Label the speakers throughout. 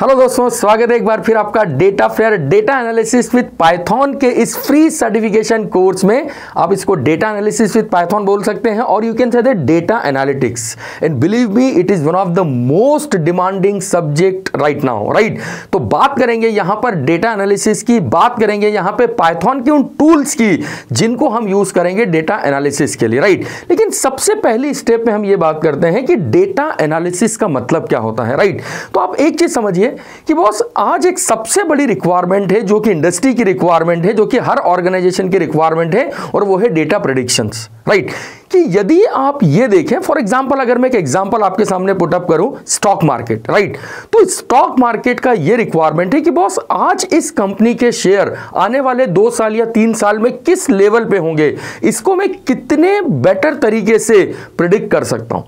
Speaker 1: Hello दोस्तों, स्वागत है एक बार फिर आपका data fair data analysis with Python के इस फ्री सर्टिफिकेशन कोर्स में आप इसको डेटा एनालिसिस विद पाइथन बोल सकते हैं और you can say data analytics and believe me it is one of the most demanding subject right now right तो बात करेंगे यहाँ पर डेटा एनालिसिस की, बात करेंगे यहाँ पे पाइथन के उन टूल्स की जिनको हम यूज़ करेंगे डेटा एनालिसिस के लिए राइट right? लेकिन सबसे पहली स्टेप में हम ये बात करते हैं कि डेटा एनालिसिस का मतलब क्या होता है राइट right? तो आप एक चीज़ समझिए कि बॉस आज एक सबसे बड़ी रिक्वायरमेंट है जो कि इंडस्ट्री की रिक्वायरमेंट है, जो कि हर ऑर्गेनाइजेशन की रिक्वायरमेंट है, और वो है डेटा प्रोडिक्शंस राइट कि यदि आप ये देखें फॉर एग्जांपल अगर मैं एक एग्जांपल आपके सामने पुटअप करूँ स्टॉक मार्केट राइट तो स्टॉक मार्केट का ये रिक्वायरमेंट है कि बॉस आज इस कंपनी के शेयर आने वाले दो साल या तीन साल में किस लेवल पे होंगे? इसको मैं कितने बेटर तरीके से प्रिडिक्ट कर सकता हूँ?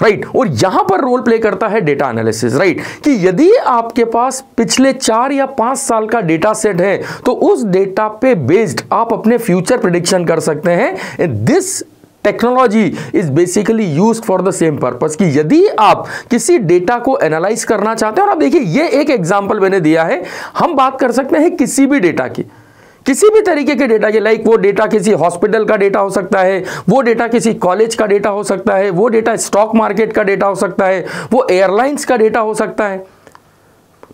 Speaker 1: Right right? और यहाँ पर रोल प्ले करता है डेटा एनालिसिस राइट कि यदि आपके पास पिछले चार या पाँच साल का डेटा सेट है तो उस डेटा पे बेस्ड आप अपने फ्यूचर प्रिडिक्शन कर सकते हैं। This technology is basically use for the same purpose कि यदि आप किसी डेटा को एनालाइज करना चाहते हैं, और आप देखिए, ये एक एग्ज़ाम्पल मैंने दिया है, हम बात कर सकते हैं किसी भी डेटा की। किसी भी तरीके के डेटा के लाइक वो डेटा किसी हॉस्पिटल का डेटा हो सकता है, वो डेटा किसी कॉलेज का डेटा हो सकता है, वो डेटा स्टॉक मार्केट का डेटा हो सकता है, वो एयरलाइंस का डेटा हो सकता है।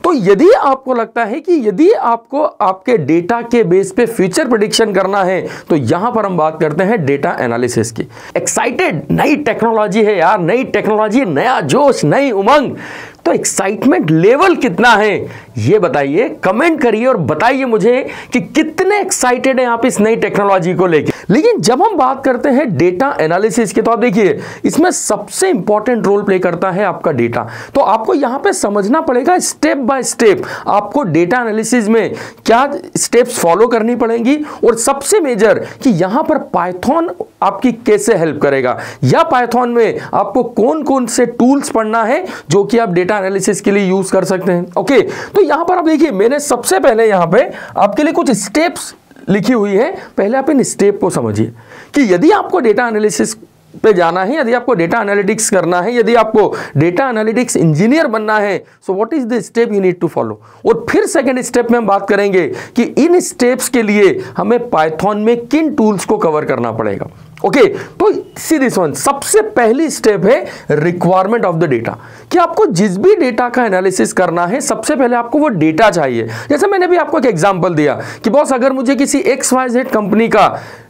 Speaker 1: तो यदि आपको लगता है कि यदि आपको आपके डेटा के बेस पे फ्यूचर प्रिडिक्शन करना है तो यहाँ पर हम बात करते हैं डेटा एनालिसिस की। एक्साइटेड नई टेक्नोलॉजी है यार, नई टेक्नोलॉजी नया जोश, नई उमंग। तो एक्साइटमेंट लेवल कितना है? ये बताइए कमेंट करिए और बताइए मुझे कि कितने एक्साइटेड हैं आप इस नई टेक्नोलॉजी को लेकर लेकिन जब हम बात करते हैं डेटा एनालिसिस की तो आप देखिए, इसमें सबसे इंपॉर्टेंट रोल प्ले करता है आपका डेटा तो आपको यहाँ पे समझना पड़ेगा स्टेप बाय स्टेप आपको डेटा एनालिसिस में क्या स्टेप्स फॉलो करनी पड़ेंगी और सबसे मेजर कि यहाँ पर पाइथन आपकी कैसे हेल्प करेगा। या पाइथन में आपको कौन कौन से टूल्स पढ़ना है जो कि आप डेटा डेटा एनालिसिस के लिए यूज़ कर सकते हैं। ओके तो यहाँ पर आप देखिए, मैंने सबसे पहले यहाँ पे आपके लिए कुछ स्टेप्स लिखी हुई है। पहले आप इन स्टेप को समझिए कि यदि आपको डेटा एनालिसिस पे जाना है, यदि आपको डेटा एनालिटिक्स करना है, यदि आपको डेटा एनालिटिक्स इंजीनियर बनना है so what is the step you need to follow और फिर सेकंड स्टेप में हम बात करेंगे कि इन स्टेप्स के लिए हमें पाइथन में किन टूल्स को कवर करना पड़ेगा। ओके तो सी दिस वन सबसे पहली स्टेप है रिक्वायरमेंट ऑफ़ द डेटा कि आपको जिस भी डेटा का एनालिसिस करना है सबसे पहले आपको वो डेटा चाहिए। जैसे मैंने भी आपको एक एग्जांपल दिया कि बॉस अगर मुझे किसी एक्स वाई जेड कंपनी का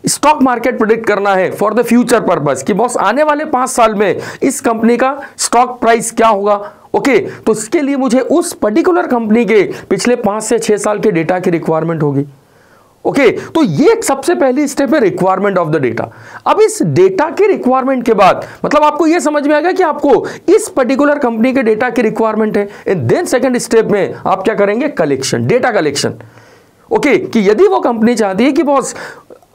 Speaker 1: स्टॉक मार्केट प्रोडिक्ट करना है फॉर द फ्यूचर पर्पज कि बॉस आने वाले पाँच साल में इस कंपनी का स्टॉक प्राइस क्या होगा? ओके okay, तो इसके लिए मुझे उस पर्टिकुलर कंपनी के पिछले पाँच से छह साल के डेटा की रिक्वायरमेंट होगी। ओके okay, तो ये सबसे पहली स्टेप है रिक्वायरमेंट ऑफ़ द डेटा अब इस डेटा के रिक्वायरमेंट के बाद मतलब आपको ये समझ में आएगा कि आपको इस पर्टिकुलर कंपनी के डेटा की रिक्वायरमेंट है। इन देन सेकंड स्टेप में आप क्या करेंगे? कलेक्शन डेटा कलेक्शन ओके कि यदि वो कंपनी चाहती है कि boss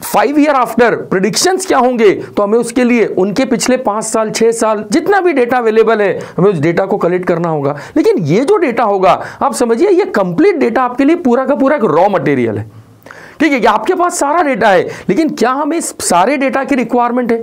Speaker 1: five year after predictions क्या होंगे तो हमें उसके लिए उनके पिछले पाँच साल छह साल जितना भी डेटा अवेलेबल है हमें उस डेटा को कलेक्ट करना होगा। लेकिन ये जो डेटा होगा आप समझिए ये कंप्लीट डेटा आपके लिए पूरा का पूरा एक रॉ मटेरियल है। ठीक है आपके पास सारा डेटा है लेकिन क्या हमें सारे डेटा की रिक्वायरमेंट है?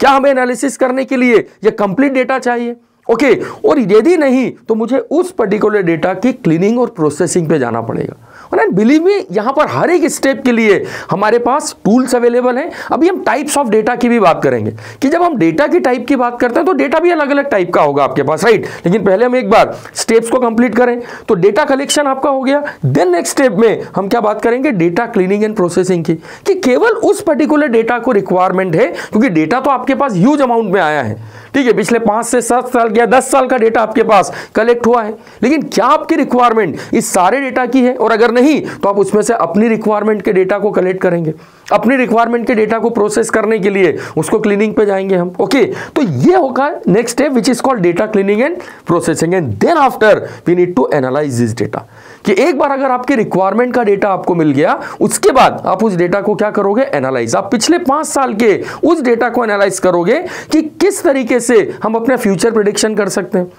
Speaker 1: क्या हमें एनालिसिस करने के लिए यह कंप्लीट डेटा चाहिए? ओके okay, और यदि नहीं तो मुझे उस पर्टिकुलर डेटा की क्लीनिंग और प्रोसेसिंग पे जाना पड़ेगा। और बिलीव मी यहाँ पर हर एक स्टेप के लिए हमारे पास टूल्स अवेलेबल हैं। अभी हम टाइप्स ऑफ़ डेटा की भी बात करेंगे कि जब हम डेटा की टाइप की बात करते हैं तो डेटा भी अलग अलग टाइप का होगा आपके पास राइट लेकिन पहले हम एक बार स्टेप्स को कंप्लीट करें तो डेटा कलेक्शन आपका हो गया। देन नेक्स्ट स्टेप में हम क्या बात करेंगे? डेटा क्लीनिंग एंड प्रोसेसिंग की। कि केवल उस पर्टिकुलर डेटा को रिक्वायरमेंट है, क्योंकि डेटा तो आपके पास ह्यूज अमाउंट में आया है। ठीक है, पिछले पाँच से सात साल या दस साल का डेटा आपके पास कलेक्ट हुआ है। लेकिन क्या आपकी रिक्वायरमेंट इस सारे डेटा की है? और अगर नहीं तो आप उसमें से अपनी रिक्वायरमेंट के डेटा को कलेक्ट करेंगे। अपनी रिक्वायरमेंट के डेटा को प्रोसेस करने के लिए उसको क्लीनिंग पे जाएँगे हम। ओके तो ये होगा next step which is called data cleaning and processing and then after we need to analyse this data कि एक बार अगर आपके रिक्वायरमेंट का डेटा आपको मिल गया, उसके बाद आप उस डेटा को क्या करोगे? एनालाइज आप पिछले पाँच साल के उस डेटा को एनालाइज करोगे कि किस तरीके से हम अपना फ्यूचर प्रिडिक्शन कर सकते हैं।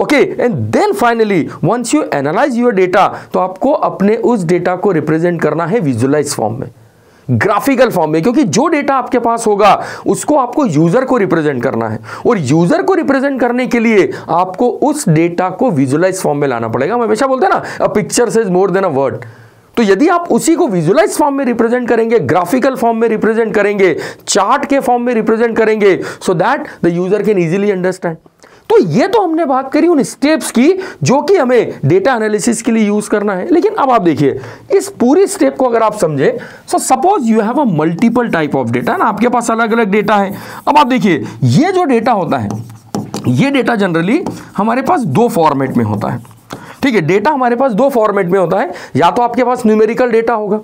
Speaker 1: Okay and then finally once you analyse your data तो आपको अपने उस डेटा को रिप्रेजेंट करना है विजुअलाइज फॉर्म में। ग्राफिकल फॉर्म में, क्योंकि जो डेटा आपके पास होगा, उसको आपको यूज़र को रिप्रेजेंट करना है। और यूज़र को रिप्रेजेंट करने के लिए आपको उस डेटा को विजुअलाइज फॉर्म में लाना पड़ेगा। हम हमेशा बोलते हैं ना a picture is more than a word तो यदि आप उसी को विजुअलाइज फॉर्म में रिप्रेजेंट करेंगे ग्राफिकल फॉर्म में रिप्रेजेंट करेंगे चार्ट के फॉर्म में रिप्रेजेंट करेंगे so that the user can easily understand तो ये तो हमने बात करी उन स्टेप्स की जो कि हमें डेटा एनालिसिस के लिए यूज़ करना है। लेकिन अब आप देखिए, इस पूरी स्टेप को अगर आप समझे so suppose you have a multiple type of data ना आपके पास अलग अलग डेटा है। अब आप देखिए, ये जो डेटा होता है, ये डेटा जनरली हमारे पास दो फॉर्मेट में होता है। ठीक है डेटा हमारे पास दो फॉर्मेट में होता है। या तो आपके पास न्यूमेरिकल डेटा होगा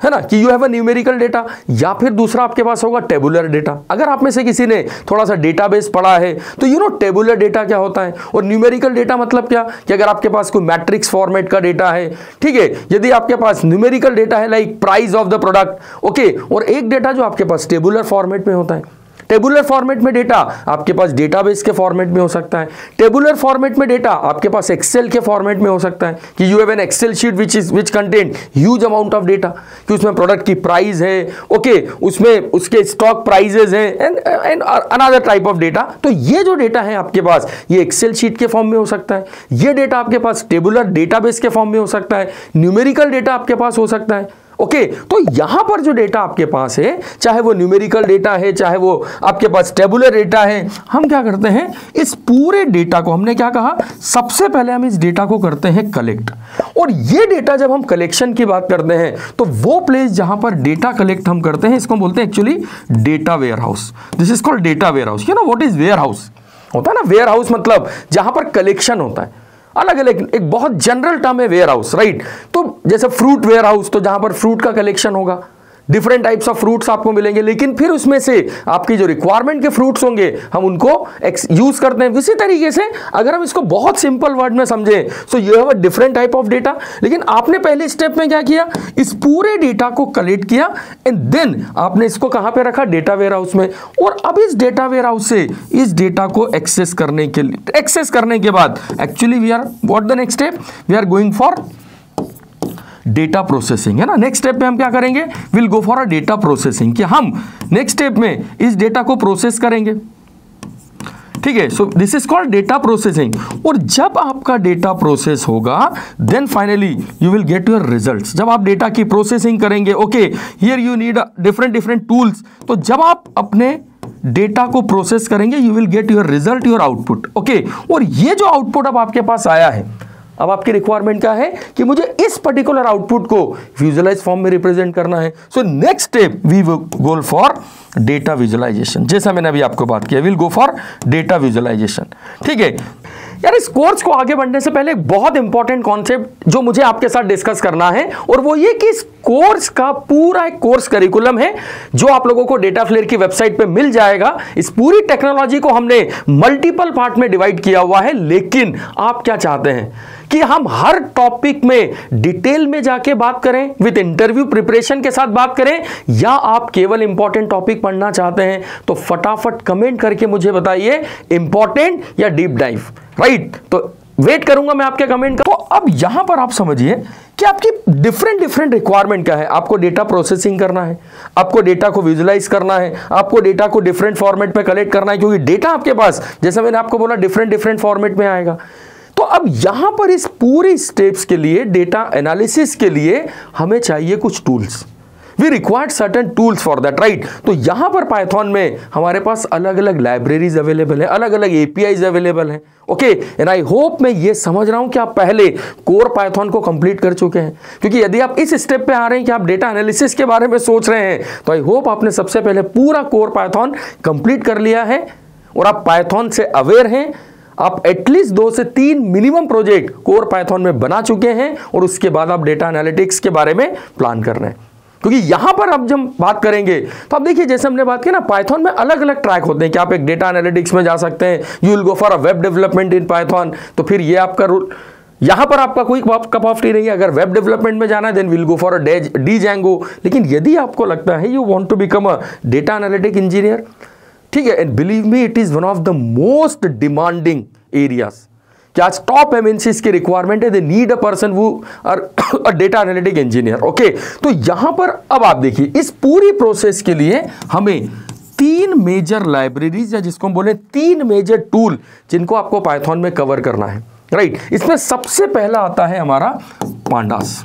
Speaker 1: है ना, कि you have a numerical data या फिर दूसरा आपके पास होगा टेबुलर डेटा अगर आप में से किसी ने थोड़ा सा डेटाबेस पढ़ा है तो यू नो टेबुलर डेटा क्या होता है? और न्यूमेरिकल डेटा मतलब क्या? कि अगर आपके पास कोई मैट्रिक्स फॉर्मेट का डेटा है, ठीक है, यदि आपके पास न्यूमेरिकल डेटा है like price of the product okay और एक डेटा जो आपके पास टेबुलर फॉर्मेट में होता है टेबुलर फॉर्मेट में डेटा आपके पास डेटाबेस के फॉर्मेट में हो सकता है। टेबुलर फॉर्मेट में डेटा आपके पास एक्सेल के फॉर्मेट में हो सकता है कि you have an Excel sheet which is which content huge amount of data कि उसमें प्रोडक्ट की प्राइस है। ओके okay, उसमें उसके स्टॉक प्राइजेज हैं and and another type of data तो ये जो डेटा है आपके पास ये एक्सेल शीट के फॉर्म में हो सकता है। ये डेटा आपके पास टेबुलर डेटाबेस के फॉर्म में हो सकता है। न्यूमेरिकल डेटा आपके पास हो सकता है। ओके okay, तो यहाँ पर जो डेटा आपके पास है चाहे वो न्यूमेरिकल डेटा है चाहे वो आपके पास टेबुलर डेटा है हम क्या करते हैं इस पूरे डेटा को हमने क्या कहा सबसे पहले हम इस डेटा को करते हैं कलेक्ट और ये डेटा जब हम कलेक्शन की बात करते हैं तो वो प्लेस जहाँ पर डेटा कलेक्ट हम करते हैं इसको हम बोलते हैं actually data warehouse this is called data warehouse you know what is warehouse होता है ना वेयर हाउस मतलब जहाँ पर कलेक्शन होता है। अलग अलग एक बहुत जनरल टर्म है वेयर हाउस राइट तो जैसे फ्रूट वेयर हाउस तो जहाँ पर फ्रूट का कलेक्शन होगा डिफरेंट टाइप्स ऑफ़ फ्रूट्स आपको मिलेंगे, लेकिन फिर उसमें से आपकी जो रिक्वायरमेंट के फ्रूट्स होंगे, हम उनको यूज़ करते हैं। इसी तरीके से अगर हम इसको बहुत सिंपल वर्ड में समझें so you have a different type of data लेकिन आपने पहले स्टेप में क्या किया? इस पूरे डेटा को कलेक्ट किया एंड देन आपने इसको कहाँ पे रखा? डेटा वेयर हाउस में। और अब इस डेटा वेयर हाउस से इस डेटा को एक्सेस करने के लिए एक्सेस करने के बाद actually we are what the next step we are going for data processing है ना? नेक्स्ट स्टेप में हम क्या करेंगे? Will go for a data processing कि हम नेक्स्ट स्टेप में इस डेटा को प्रोसेस करेंगे। ठीक है? So this is called data processing और जब आपका डेटा प्रोसेस होगा then finally you will get your results जब आप डेटा की प्रोसेसिंग करेंगे okay here you need different different tools तो जब आप अपने डेटा को प्रोसेस करेंगे you will get your result your output okay और ये जो आउटपुट अब आपके पास आया है अब आपकी रिक्वायरमेंट क्या है कि मुझे इस पर्टिकुलर आउटपुट को विजुअलाइज फॉर्म में रिप्रेजेंट करना है। So next step we go for data visualisation जैसा मैंने अभी आपको बात किया will go for data visualisation ठीक है? यार, इस कोर्स को आगे बढ़ने से पहले बहुत इंपॉर्टेंट कॉन्सेप्ट जो मुझे आपके साथ डिस्कस करना है, और वो ये कि इस कोर्स का पूरा एक कोर्स करिकुलम है, जो आप लोगों को डेटा फ्लेयर की वेबसाइट पे मिल जाएगा। इस पूरी टेक्नोलॉजी को हमने मल्टीपल पार्ट में डिवाइड किया हुआ है, लेकिन आप क्या चाहते हैं? कि हम हर टॉपिक में डिटेल में जाके बात करें, विद इंटरव्यू प्रिपरेशन के साथ बात करें, या आप केवल इंपॉर्टेंट टॉपिक पढ़ना चाहते हैं तो फटाफट कमेंट करके मुझे बताइए, इंपॉर्टेंट या डीप डाइव। राइट तो वेट करूँगा मैं आपके कमेंट का। तो अब यहाँ पर आप समझिए कि आपकी डिफरेंट डिफरेंट रिक्वायरमेंट क्या है। आपको डेटा प्रोसेसिंग करना है, आपको डेटा को विजुलाइज करना है, आपको डेटा को डिफरेंट फॉर्मेट में कलेक्ट करना है, क्योंकि डेटा आपके पास, जैसे मैंने आपको बोला डिफरेंट डिफरेंट फॉर्मेट में आएगा। तो अब यहाँ पर इस पूरी स्टेप्स के लिए डेटा एनालिसिस के लिए हमें चाहिए कुछ tools we required certain tools for that right तो यहाँ पर पाइथन में हमारे पास अलग अलग लाइब्रेरीज अवेलेबल है अलग अलग एपीआईज अवेलेबल है ओके एंड आई होप मैं ये समझ रहा हूँ कि आप पहले कोर पाइथन को कंप्लीट कर चुके हैं। क्योंकि यदि आप इस स्टेप पे आ रहे हैं कि आप डेटा एनालिसिस के बारे में सोच रहे हैं तो आई होप आपने सबसे पहले पूरा कोर पाइथन कंप्लीट कर लिया है और आप पाइथन से अवेयर हैं। आप एटलीस्ट दो से तीन मिनिमम प्रोजेक्ट कोर पाइथन में बना चुके हैं और उसके बाद आप डेटा एनालिटिक्स के बारे में प्लान कर रहे हैं। क्योंकि यहाँ पर अब जब बात करेंगे तो अब देखिए, जैसे हमने बात की ना पाइथन में अलग अलग ट्रैक होते हैं कि आप एक डेटा एनालिटिक्स में जा सकते हैं you will go for a web development in Python तो फिर ये आपका रूल यहाँ पर आपका कोई कप ऑफ़ टी नहीं है। अगर वेब डेवलपमेंट में जाना है then will go for a Django लेकिन यदि आपको लगता है you want to become a data analytic engineer ठीक है and believe me it is one of the most demanding areas कि आज टॉप एमएनसीज की रिक्वायरमेंट है दे नीड अ पर्सन वो are a data analytic engineer okay तो यहाँ पर अब आप देखिए, इस पूरी प्रोसेस के लिए हमें तीन मेजर लाइब्रेरीज या जिसको हम बोले तीन मेजर टूल जिनको आपको पाइथन में कवर करना है राइट right? इसमें सबसे पहला आता है हमारा pandas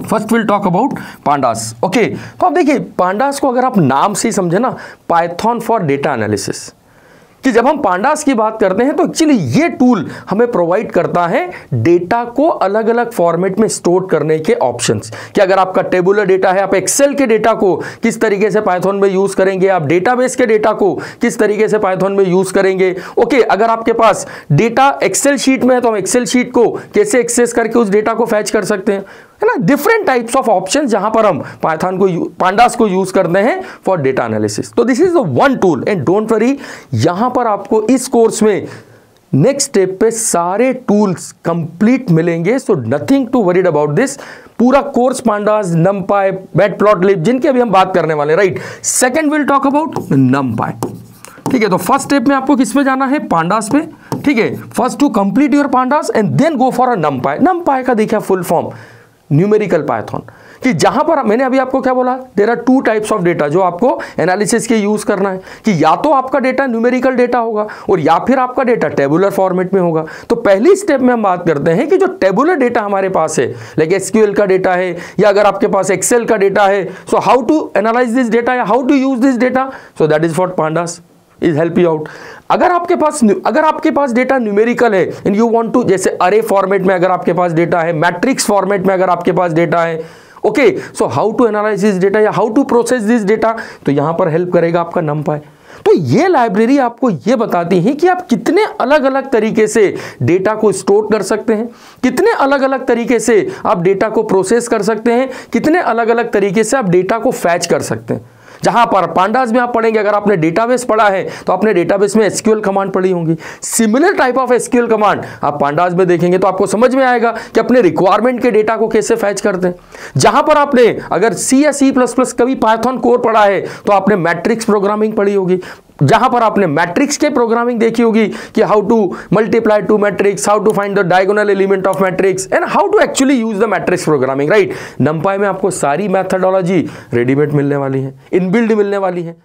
Speaker 1: first will talk about pandas okay तो आप देखिए पांडास को अगर आप नाम से ही समझे ना पाइथन फॉर डेटा एनालिसिस कि जब हम पांडास की बात करते हैं तो एक्चुअली ये टूल हमें प्रोवाइड करता है डेटा को अलग अलग फॉर्मेट में स्टोर करने के ऑप्शंस कि अगर आपका टेबुलर डेटा है, आप एक्सेल के डेटा को किस तरीके से पाइथन में यूज़ करेंगे, आप डेटाबेस के डेटा को किस तरीके से पाइथन में यूज़ करेंगे। ओके अगर आपके पास डेटा एक्सेल शीट में है तो हम एक्सेल शीट को कैसे एक्सेस करके उस डेटा को फैच कर सकते हैं? है ना? डिफरेंट टाइप्स ऑफ़ ऑप्शन जहाँ पर हम पाइथन को पांडास को यूज़ करते हैं फॉर डेटा एनालिसिस तो this is the one tool and don't worry यहाँ पर आपको इस कोर्स में नेक्स्ट स्टेप पे सारे टूल्स कंप्लीट मिलेंगे so nothing to worried about this पूरा कोर्स पांडास नम पाए बैट प्लॉट लिप जिनके अभी हम बात करने वाले right second will talk about NumPy ठीक है तो फ़र्स्ट स्टेप में आपको किस पे जाना है? पांडास पे. ठीक है first to complete your pandas and then go for a NumPy NumPy का देखिए फुल फॉर्म न्यूमेरिकल पाइथन कि जहाँ पर मैंने अभी आपको क्या बोला there are two types of data जो आपको एनालिसिस के यूज़ करना है, कि या तो आपका डेटा न्यूमेरिकल डेटा होगा, और या फिर आपका डेटा टेबुलर फॉर्मेट में होगा। तो पहली स्टेप में हम बात करते हैं कि जो टेबुलर डेटा हमारे पास है लाइक एसक्यूएल का डेटा है, या अगर आपके पास एक्सेल का डेटा है so how to analyse this data या how to use this data so that is for pandas is help you out अगर आपके पास अगर आपके पास डेटा न्यूमेरिकल है एंड यू वांट टू जैसे अरे फॉर्मेट में अगर आपके पास डेटा है मैट्रिक्स फॉर्मेट में अगर आपके पास डेटा है okay so how to analyse this data या how to process this data तो यहाँ पर हेल्प करेगा आपका नंपाई तो ये लाइब्रेरी आपको ये बताती है कि आप कितने अलग अलग तरीके से डेटा को स्टोर कर सकते हैं, कितने अलग अलग तरीके से आप डेटा को प्रोसेस कर सकते हैं, कितने अलग अलग तरीके से आप डेटा को फैच कर सकते हैं। जहाँ पर पांडास में आप पढ़ेंगे, अगर आपने डेटाबेस पढ़ा है तो आपने डेटाबेस में एसक्यूएल कमांड पढ़ी होंगी। Similar type of SQL command आप पांडाज में देखेंगे तो आपको समझ में आएगा कि अपने रिक्वायरमेंट के डेटा को कैसे फैच करते हैं। जहाँ पर आपने अगर सी या सी प्लस प्लस कभी पाइथन कोर पढ़ा है तो आपने मैट्रिक्स प्रोग्रामिंग पढ़ी होगी। जहाँ पर आपने मैट्रिक्स के प्रोग्रामिंग देखी होगी कि how to multiply two matrix how to find the diagonal element of matrix and how to actually use the matrix programming right NumPy में आपको सारी मैथडोलॉजी रेडीमेड मिलने वाली है इनबिल्ड मिलने वाली है।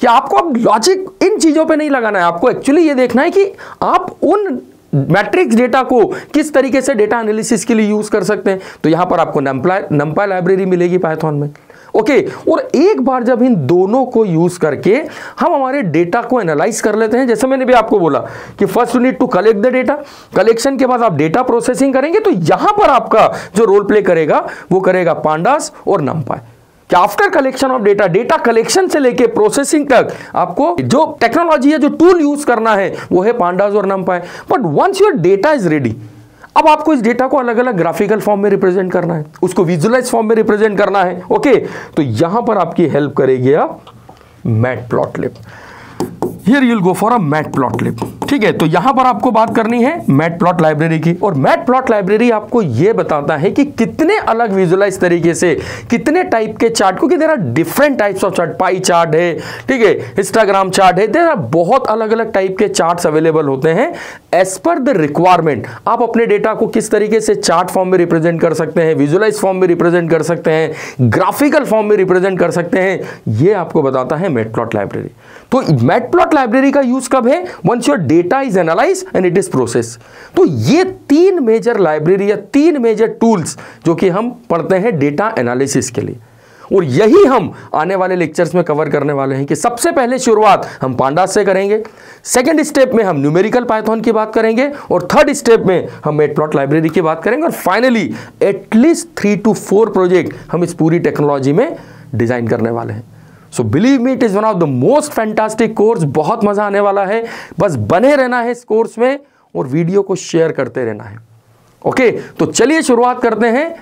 Speaker 1: कि आपको अब लॉजिक इन चीज़ों पे नहीं लगाना है? आपको एक्चुअली ये देखना है कि आप उन मैट्रिक्स डेटा को किस तरीके से डेटा एनालिसिस के लिए यूज़ कर सकते हैं। तो यहाँ पर आपको नंपाई लाइब्रेरी मिलेगी पाइथन में। ओके और एक बार जब इन दोनों को यूज़ करके हम हमारे डेटा को एनालाइज कर लेते हैं, जैसे मैंने भी आपको बोला कि first you need to collect the data collection के बाद आप डेटा प्रोसेसिंग करेंगे तो यहाँ पर आपका जो रोल प्ले करेगा, वो करेगा पांडास और नंपाई कि after collection of data data collection से लेके प्रोसेसिंग तक आपको जो टेक्नोलॉजी है, जो टूल यूज़ करना है, वो है पांडास और NumPy but once your data is ready अब आपको इस डेटा को अलग अलग ग्राफिकल फॉर्म में रिप्रेजेंट करना है। उसको विजुअलाइज फॉर्म में रिप्रेजेंट करना है ओके तो यहाँ पर आपकी हेल्प करेगी Matplotlib here you'll go for a Matplotlib ठीक है तो यहाँ पर आपको बात करनी है मैट प्लॉट लाइब्रेरी की। और मैट प्लॉट लाइब्रेरी आपको यह बताता है कि कितने अलग विजुअलाइज तरीके से, कितने टाइप के चार्ट क्योंकि there are different types of chart pie chart है, ठीक है इंस्टाग्राम चार्ट है देर आर बहुत अलग अलग टाइप के चार्ट अवेलेबल होते हैं। एज पर द रिक्वायरमेंट आप अपने डेटा को किस तरीके से चार्ट फॉर्म में रिप्रेजेंट कर सकते हैं विजुअलाइज फॉर्म में रिप्रेजेंट कर सकते हैं ग्राफिकल फॉर्म में रिप्रेजेंट कर सकते हैं, ये आपको बताता है मेट प्लॉट लाइब्रेरी तो मेट प्लॉट लाइब्रेरी का यूज़ कब है? Once your data is analyse and it is process तो ये तीन मेजर लाइब्रेरी या तीन मेजर टूल्स जो कि हम पढ़ते हैं डेटा एनालिसिस के लिए। और यही हम आने वाले लेक्चर्स में कवर करने वाले हैं कि सबसे पहले शुरुआत हम पांडास से करेंगे। सेकंड स्टेप में हम न्यूमेरिकल पाइथन की बात करेंगे और थर्ड स्टेप में हम मेट प्लॉट लाइब्रेरी की बात करेंगे और finally at least three two four project हम इस पूरी टेक्नोलॉजी में डिज़ाइन करने वाले हैं। So believe me it is one of the most fantastic course बहुत मज़ा आने वाला है। बस बने रहना है इस कोर्स में और वीडियो को शेयर करते रहना है। ओके तो चलिए शुरुआत करते हैं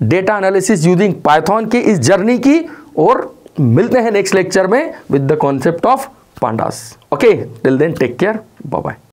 Speaker 1: डेटा एनालिसिस यूजिंग पाइथन की इस जर्नी की और मिलते हैं नेक्स्ट लेक्चर में with the concept of pandas okay till then take care bye bye